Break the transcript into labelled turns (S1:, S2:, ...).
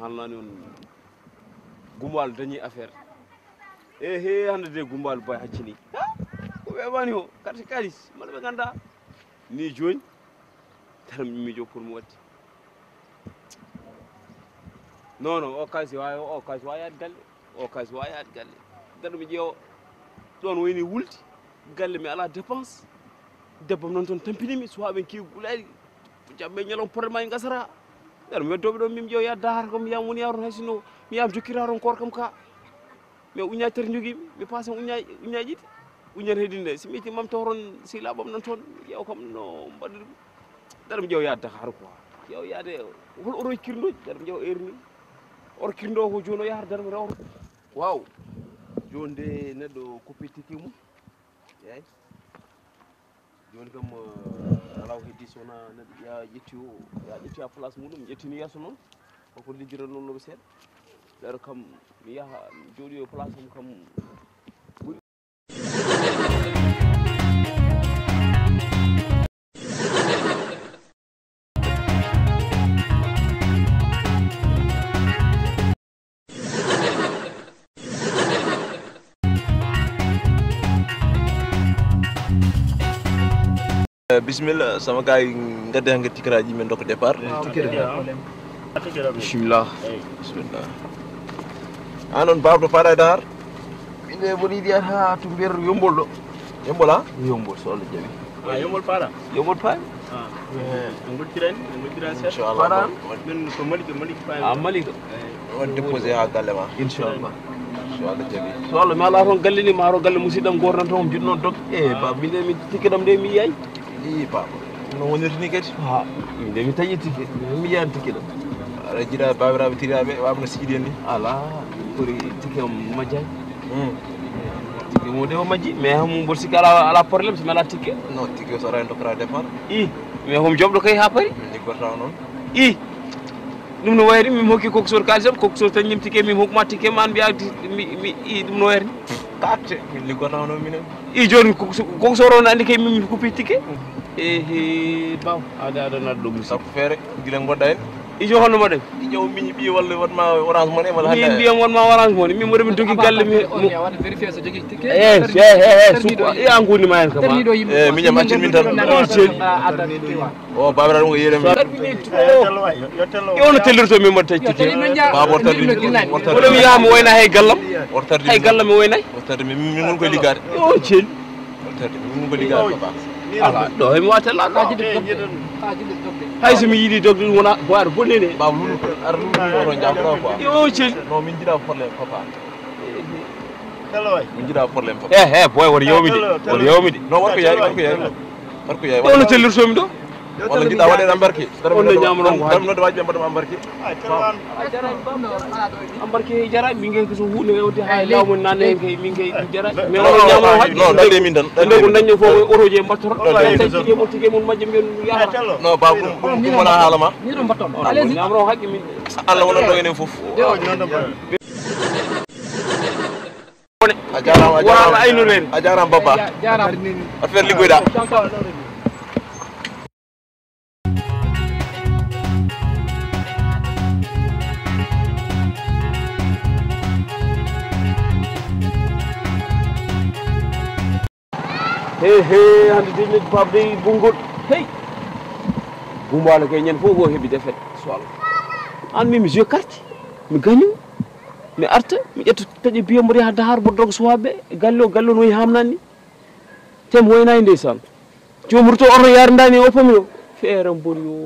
S1: haalnani on gumbal dañi affaire. E he hande de gumbal boy haccini ko weɓani o carte kalis mala ganda ni pour mi non non o kalis wawi o kalis wawi yaade galle. O kalis wawi yaade galle. Gaɗa mi mi dépense debbam noon toon tampinimi suwaɓe kiwi gulaɗi jamɓe ñalom probléme gasara ɓeɗa mi weddoɓe ɗon ƴeewa ya dahata kam mi yiyama woni yawton hay mi yiyama jokkira toon koor kam ka. Mais uñaji tati joguimi mi passe uñaji uñaji ɗiɗi uñat heedi nde. Somi itti mam tawron silaɓam nan toon mi ƴeewa kam no mbaɗiri ɓeɗa mi ƴeewa yaade dakar quoi ƴeewa yaade hol oto kirdoji ɓeɗa mi ƴeewa heure ni. Oto kirdo ko joni o yahata darde rewro waw joni de neɗɗo coppi tiki mum yeyi joni kam ala ko heddi sowona neɗɗo ya ƴetti o ya ƴetti ha place muɗum ƴettini yesso noon. Koko liggiran noon noɓe seeɗa. Ɓeɗo kam mi yaha mi o place am kam
S2: bismillah sama yi gadde nga tikiraji men dokko départ
S1: bisimillah
S2: bismillah. Anon babɗo paɗa e dahar. Inde mboɗo yiɗi yata ha to mbiyata yombol ɗo yombol ha? Yombol so allah
S3: Ah, yombol para.
S2: yombol paami
S3: Ah,
S2: inchallah so allah jaaɓi
S1: so allah mi ala toon galle ni mi aro galle musidɗam goto tan toon jiɗɗo noon dog e ba min de mi tikke ɗam de mi yiyay
S2: i baba no wonirta ni kadi
S1: ha min de mi taƴi tikke mi yiyani tikke ɗam
S2: aɗa jiiɗa babiraɓe tiriyaɓe wamno siidi en ni
S1: ala ɓuri tikke o majjani tikke mo de o majji mais hamo mboɗo sikki ala ala probléme somi ala tikke
S2: non o so ara dokkata départ
S1: i mais homo jomɗo kay ha paari
S2: min liggotata noon
S1: i ɗum no wayri mimi hokki coxeur kalisam coxeur tan ñim tikke mimi hokkuma tikke ma an mbiya ɗum no wayri
S2: katte min liggotata noon minen
S1: i joni coxeur o ne andi kay mimi kuppi tikke ehe baw aɗa aɗa naɗa ɗo musidɗo
S2: sappo feere guila goɗɗa en
S1: i jo holno mbaɗen
S2: i ƴew miñi ɓiye walla watma orange money walla
S1: min mbiyam wonma orange moni min mboɗo min jogi galle mi
S4: waɗa vérifié so jogui ticket
S1: e e e suka i an gurnima hen kam
S2: Eh, miñam accin min tan o babiraɗo ngo yeeremi
S3: Tello waay, yo tello.
S1: i ono tellirto min mbaɗa tawi
S4: jaa
S2: Baba wortade
S4: ginnani
S2: wortade
S1: oɗo mi. Yahama wayna hay gallam
S2: wortade
S1: hay gallam mi waynayi
S2: wortade min gon koye liggade
S1: on ceeli
S2: wortade min gon koye liggade papa
S1: ala ɗo hemi watella
S4: ko
S1: hayso mi yiiɗi dogde ɗum wona bowaɗo bonnene
S2: baba lulu ara luluoro jafra quoi
S1: o cel
S2: non min jiɗa probléme papa min jiɗa probléme papa
S1: e e boy won yewmide won yewmide
S2: non wonko yawi wonko yawi wonko yawi
S1: ɗo no tellirtomi ɗo
S2: walla jiɗɗa waɗen embarqué
S1: On ne ñamano ko haji.
S2: nodde waji ɓe mbaɗama embarqué
S3: Ah,
S1: embarqué jara min kay so hunde wewde ha lawmon nanne hen kay min kay jara mais ono ñamano haƴi
S2: non ɗaɗe min tan
S1: nde ko dañño fof otoji e mbattora
S3: Oh,
S1: tawi mo tigi mon majje mbiyen
S3: Ah,
S1: yahata
S2: non baba ɗum ɗum wona haala ma
S4: ni ɗum mbatton
S1: ñamano haqqi min
S2: allah wonan ɗo enen foof
S3: Oh,
S2: a jarama a
S1: wona
S2: jarama a jarama
S4: jarama
S2: affaire liggoyɗa
S1: he hande de neddi pape de bungol hey gumbalo kay ñande fof o heeɓi défaite so allah an min mi jeu carte mi gagne mi arta mi ƴetta taƴi biye mboɗo yaha dahar mboɗo doga suwaɓeɓe galle o galle o no yi hamnani ni te mi woynayi ndeysan jomum to oto yarindani o pami o feere boni o